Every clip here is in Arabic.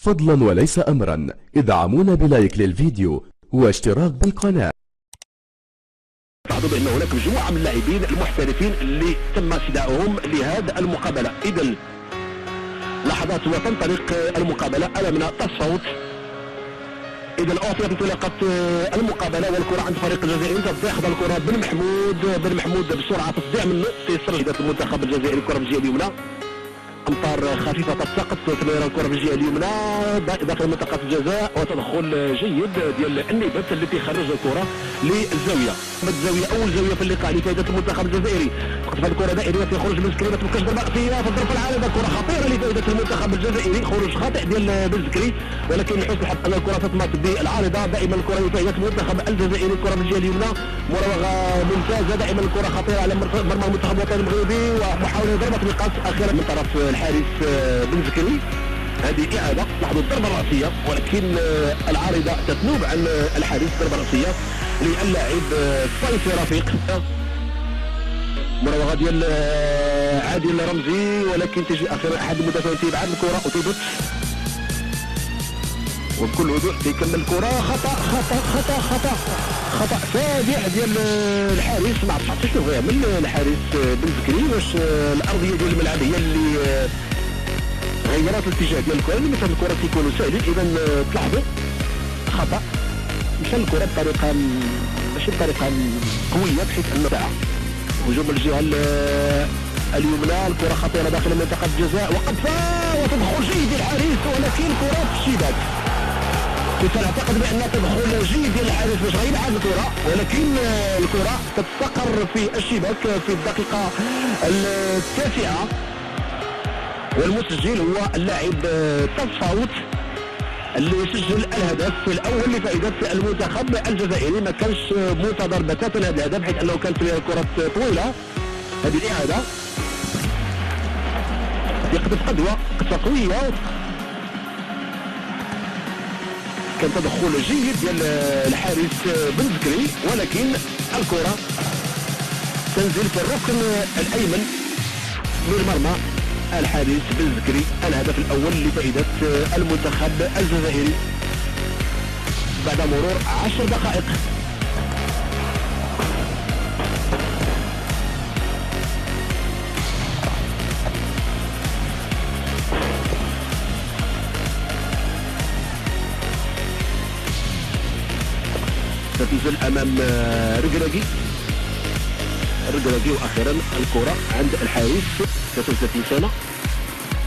فضلا وليس أمرا. إدعمونا بلايك للفيديو واشتراك بالقناة. لاحظوا بأن هناك مجموعة من اللاعبين المحترفين اللي تم استدعائهم لهذه المقابلة. اذا لحظات وتنطلق المقابلة. امامنا تصوت؟ اذا اعطيت انطلاقة المقابلة والكرة عند فريق الجزائري تاخذ الكرة بن محمود بن محمود بسرعة. تضيع منه تيسر المنتخب الجزائري. الكرة بالجهه اليمنى. امطار خفيفة تساقط تمرير الكرة بالجهه اليمنى داخل منطقة الجزاء وتدخل جيد ديال النبت التي خرج الكرة للزاوية. الزاوية أول زاوية في اللقاء لفائده المنتخب الجزائري. تقطف الكرة دائرية تخرج من سكري ما تبقاش ضربه راسيه في الظرف العارضه كره خطيرة. لفائده المنتخب الجزائري خروج خاطئ ديال بن ولكن لحسن الحظ ان الكره تطمت بالعارضه دائما الكرة لفائده المنتخب الجزائري الكره بالجهه اليمنى. مراوغه ممتازة. دائما الكرة خطيرة على مرمى المنتخب الوطني المغربي ومحاولة ضربة نقاط أخيرا من طرف الحارس آه، بن زكري هذه إعادة لاحظوا الضربة الرأسية ولكن آه، العارضة تتنوب عن آه، الحارس ضربة رأسية للاعب صيفي رفيق. مراوغة ديال عادل رمزي ولكن تجي أخيرا أحد المدافعين تيبعد الكرة وتيبت وبكل هدوء تيكمل الكرة. خطأ خطأ خطأ خطأ خطأ فادح ديال الحارس ما عرفتش شنو يعمل الحارس بن زكري واش الأرضية ديال الملعب هي اللي غيرات الاتجاه ديال الكرة. اللي مثلا الكرة تيكونوا ساهلين إذا تلاحظوا خطأ. مشى الكرة بطريقة ماشي بطريقة قوية بحيث انه هجوم الجهة اليمنى. الكرة خطيرة داخل منطقة الجزاء. وقد وتدخل جيد الحارس ولكن كرة في الشباك كنت اعتقد بان تدخل جيد الحارس باش غيلعب الكرة ولكن الكرة تتستقر في الشباك في الدقيقة التاسعة. والمسجل هو اللاعب تصفاوت. اللي سجل الهدف الأول لفائدة المنتخب الجزائري. ما كانش منتظر بتاتا هذا الهدف حيث أنه كانت كرة طويلة. هذه الإعادة. يقذف قدوه قوية. كان تدخل جيد ديال الحارس بن زكري ولكن الكرة تنزل في الركن الأيمن من المرمى. الحارس بالذكري الهدف الأول لفائدة المنتخب الجزائري. بعد مرور عشر دقائق. تنزل أمام رقراقي رقراقي وأخيرا الكرة عند الحارس. 33 سنة.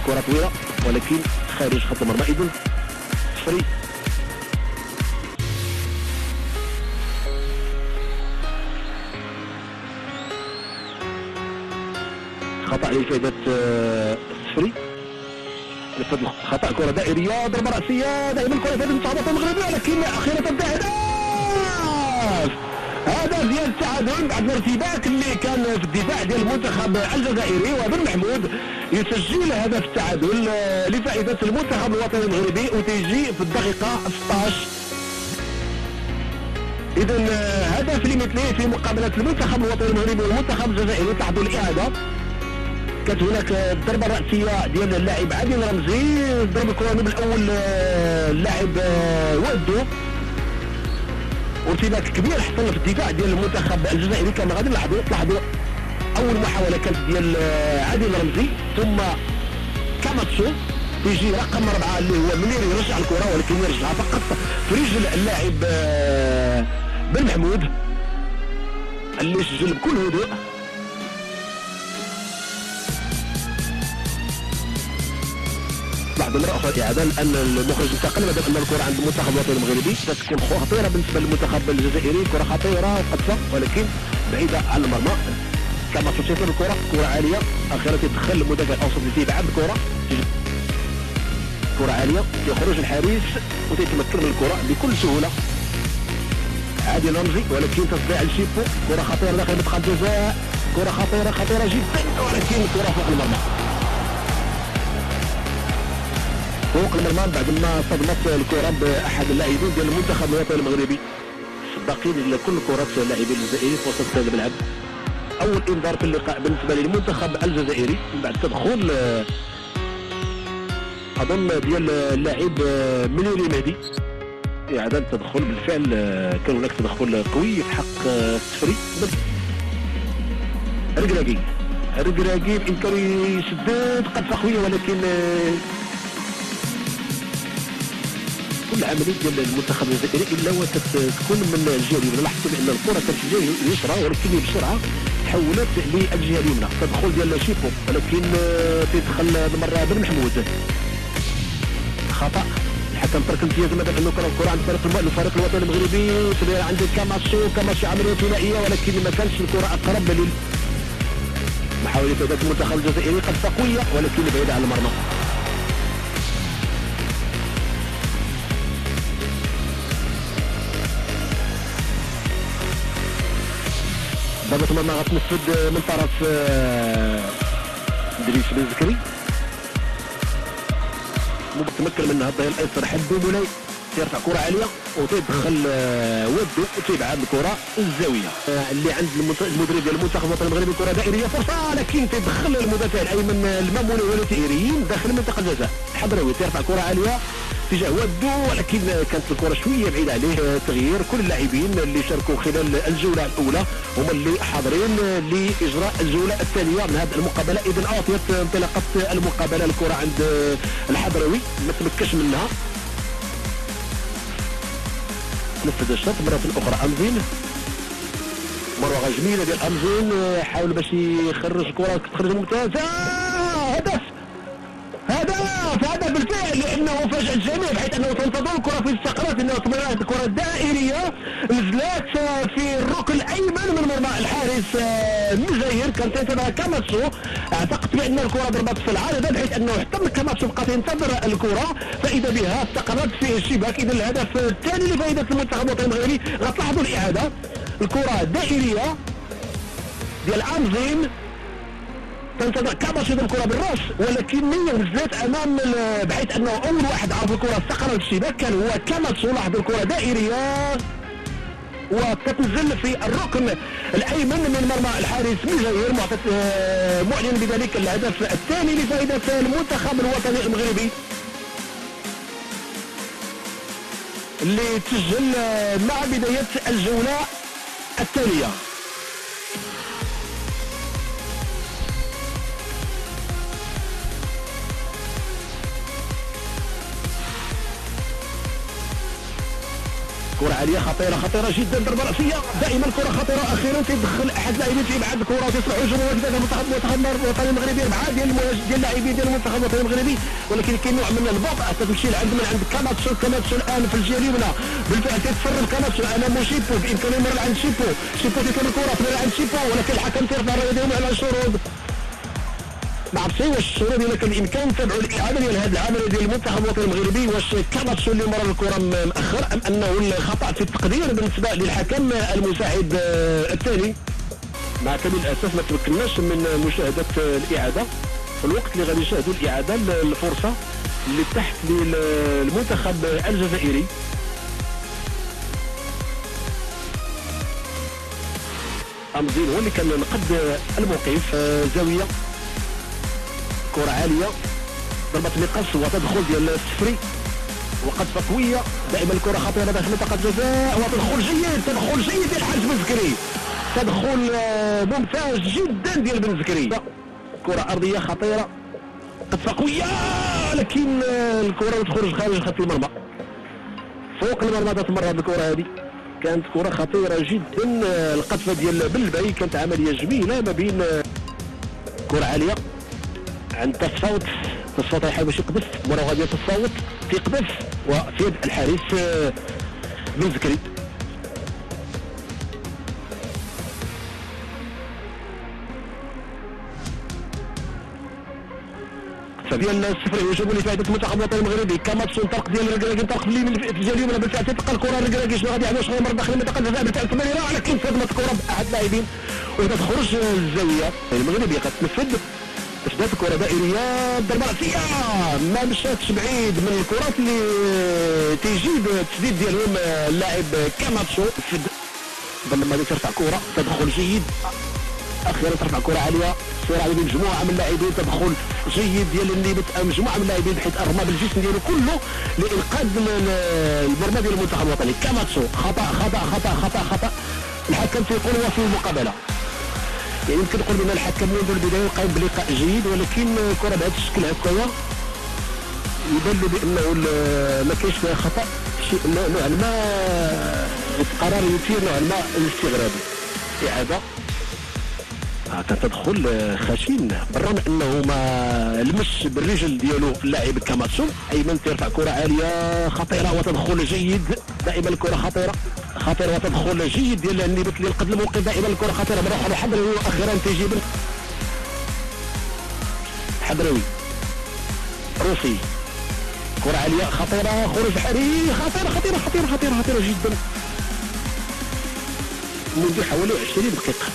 كرة طويلة ولكن خارج خط المرمى. إذن فري. خطأ لفائدة السفري خطأ كرة دائرية ضربة رأسية. دائما الكرة فائدة المصابة المغربية ولكن أخيرا تبدأ. هدف! هذا ديال التعادل بعد الارتباك اللي كان في الدفاع ديال المنتخب الجزائري وبن محمود يسجل هدف التعادل آه، لفائدة المنتخب الوطني المغربي وتيجي في الدقيقة 16 اذا آه، هدف لمثله في مقابلة المنتخب الوطني المغربي والمنتخب الجزائري تلاحظوا الإعادة. كانت هناك الضربة الرأسية ديال اللاعب عادل رمزي ضرب الكره الأول آه، اللاعب ودو. وارتباك كبير حصل في الدفاع ديال المنتخب الجزائري. كما غادي نلاحظوا لاحظوا أول محاولة كانت ديال آه، عادل رمزي ثم كاماتسو يجي رقم أربعة اللي هو منير يرجع الكرة ولكن يرجعها فقط في رجل اللاعب آه، بن محمود اللي سجل بكل هدوء. بعد مرة أخرى إعادة أن المخرج انتقل ما دام أن الكرة عند المنتخب الوطني المغربي ستكون خطيرة بالنسبة للمنتخب الجزائري. كرة خطيرة قدفة ولكن بعيدة عن المرمى. كما تسيطر الكرة كرة عالية أخيرا تدخل المدافع الأوسط اللي تيبعد الكرة. كرة عالية يخرج الحارس وتتمكن من الكرة بكل سهولة. عادل رمزي ولكن تصديع الشيبو كرة خطيرة داخل منطقة الجزاء. كرة خطيرة خطيرة جدا ولكن الكرة فوق المرمى. فوق المرمى بعد ما صدمت الكرة بأحد اللاعبين ديال المنتخب الوطني المغربي. سباقين لكل كرات اللاعبين الجزائري في وسط الملعب أول إنذار في اللقاء بالنسبة للمنتخب الجزائري. بعد تدخل أظن ديال اللاعب منير مهدي إعادة التدخل بالفعل كان هناك تدخل قوي في حق السفري ركراكي ركراكي بامكانه يسدد قد قوية ولكن كل عملية ديال المنتخب الجزائري إلا وتكون من الجهه اليمنى لاحظت بأن الكرة كانت الجهه اليسرى ولكن بسرعة تحولت للجهه اليمنى تدخل ديال شيبو ولكن تدخل مرة بن محمود خطأ. الحكم ترك امتياز مثلا انه كرة الكرة عند فريق الفريق الوطني المغربي عند كاماسو كاماسو عملية ثنائية ولكن ما كانش الكرة أقرب لل محاولة إدارة المنتخب الجزائري قد قوية ولكن بعيدة عن المرمى. ضربة المرمى غتنفذ من طرف ادريس بن زكري متمكن منها الظهير الأيسر. حبو مولاي ترفع كرة عالية وتدخل آه، ودو وتبعد الكرة الزاوية. آه، اللي عند المدرب ديال المنتخب الوطني المغربي كرة دائرية فرصة لكن تدخل المدافع الأيمن الماموني والتيريين داخل منطقة الجزاء. الحضراوي ترفع كرة عالية اتجاه ودو ولكن كانت الكرة شوية بعيدة عليه تغيير كل اللاعبين اللي شاركوا خلال الجولة الأولى هما اللي حاضرين لإجراء الجولة الثانية من هذه المقابلة. اذا أعطيت انطلاقة المقابلة الكرة عند الحضراوي ما تمكنش منها. نفذ الشرط مرة أخرى. أمزين. مروغة جميلة ديال أمزين حاول باش يخرج كرة تخرج ممتازة. لأنه فاجأ الجميع بحيث أنه تنتظر الكره في استقرت انه تمررت الكره دائرية نزلت في الركن الأيمن من مرمى الحارس مزير كان تنتظر كاماتسو. أعتقد بأن الكرة ضربت في العارضة بحيث أنه حتى كاماتسو بقى ينتظر الكرة فإذا بها استقرت في الشباك. اذا الهدف الثاني لفائدة المنتخب الوطني المغربي. غتلاحظوا الاعاده الكرة دائرية ديال امزين تنتظر كما شد الكرة بالراس ولكن نزلت أمام بحيث أنه أول واحد عرف الكرة استقر الشباك كان هو كما لاحظ الكره دائرية. وتتنزل في الركن الأيمن من مرمى الحارس مجاهير آه، معلن بذلك الهدف الثاني لفائده المنتخب الوطني المغربي. اللي تسجل مع بداية الجولة التالية. كره عالية خطيرة خطيرة جدا ضربة رأسية. دائما كره خطيرة أخيرا تدخل أحد اللاعبين تيبعد الكرة وتصبح هجوم واجد المنتخب الوطني المغربي اربعه ديال ديال اللاعبين ديال المنتخب الوطني المغربي. ولكن كاين نوع من البطء تمشي لعند من؟ عند كاماتسو كاماتسو الآن في الجهه اليمنى بالفعل تتفرج كاماتسو امام شيبو بامكانه يمر عند شيبو. شيبو تيطلب الكرة تمر عند شيبو. ولكن الحكم ترفع يديه على الشرود واش الشرود ديالنا كان الامكان تبعوا الاعاده ديال هذه العملية ديال المنتخب الوطني المغربي واش كاماتسو اللي مر الكرة مأخر أم أنه الخطأ في التقدير بالنسبة للحكم المساعد آه، الثاني؟ مع كامل الأسف ما تمكناش من مشاهدة الإعادة في الوقت اللي غادي يشاهدوا الإعادة الفرصة اللي تحت للمنتخب الجزائري. امزين هو اللي كان نقد الموقف آه، زاوية. كرة عالية. ضربة مقص وتدخل ديال السفري وقد قوية دائما الكرة خطيرة داخل منطقة الجزاء. وتدخل جيد. تدخل جيد ديال حاج بن تدخل آه، ممتاز جدا ديال بن زكري كرة أرضية خطيرة. قد قوية لكن آه، الكرة تخرج خارج خط المرمى. فوق المرمى تتمرر الكرة هذه. كانت كرة خطيرة جدا. آه، القذفة ديال بلبعي كانت عملية جميلة ما بين كرة عالية. عند تصوت تصوت يحاول باش يقذف مرة غادي تصوت تيقذف وفي الحارس آه، بن زكري. ديال الصفر يجب لفائده المنتخب الوطني المغربي. كماتش انطلق ديال الركراكي انطلق في اليمين في الجهه اليمنى بالفعل تلقى الكرة الركراكي شنو غادي يعمل شنو داخل المنطقة؟ الجزاء بالفعل تمريره لكن صدمت الكره بأحد اللاعبين. وتخرج الزاويه المغربي قد تنفذ. تسديدات كره دائريه ضربه راسيه ما مشاتش بعيد من الكرات اللي تيجيب التسديد ديالهم اللاعب كاماتشو. فد لما ترفع كرة تدخل جيد. أخيرا ترفع كرة عالية. صراع بين مجموعة من اللاعبين تدخل جيد ديال النيبت مجموعة من اللاعبين حيت ارمى بالجسم ديالو كله لإنقاذ المرمى ديال المنتخب الوطني. كاماتسو خطأ خطأ خطأ خطأ خطأ. الحكم تيقول هو في المقابلة. يعني يمكن نقول بان الحكم منذ البداية قام بلقاء جيد ولكن الكره بهذا الشكل هكايا يبان بأنه ما كاينش فيها خطأ شيء نوعا ما القرار يثير نوعا ما الاستغراب. إعادة. تدخل خشين بالرغم أنه ما لمس بالرجل ديالو اللاعب كاماتسو أيمن ترفع كرة عالية خطيرة وتدخل جيد دائما الكرة خطيرة. خطيره وتدخل جيد ديال النيبت اللي قد الموقف دائما الكرة خطيرة. مروحه الحضري وأخيرا تيجيب حضري. روسي. كرة عالية خطيرة. خروج حري. خطيرة خطيرة خطيرة خطيرة خطيرة جدا. منذ حوالي 20 دقيقة.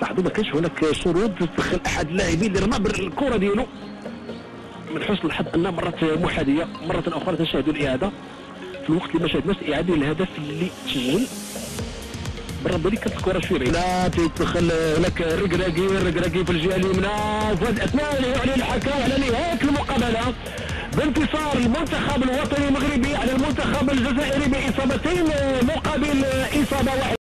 لاحظوا ما كانش هناك شروط تدخل أحد اللاعبين اللي رمى الكره ديالو. من حسن الحظ انها مرت محاديه مرة أخرى تشاهدوا الإعادة في الوقت اللي ما شاهدناش إعادة الهدف اللي تسجل بالرغم ذلك كانت الكره شوية لا تدخل هناك الركراكي الركراكي في الجهة اليمنى. وفي اثناء يعلن الحكم على نهاية المقابلة. بانتصار المنتخب الوطني المغربي على المنتخب الجزائري بإصابتين مقابل إصابة واحدة.